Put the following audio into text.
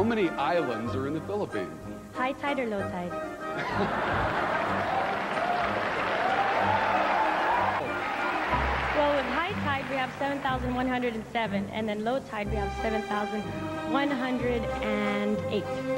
How many islands are in the Philippines? High tide or low tide? well, with high tide, we have 7,107, and then low tide, we have 7,108.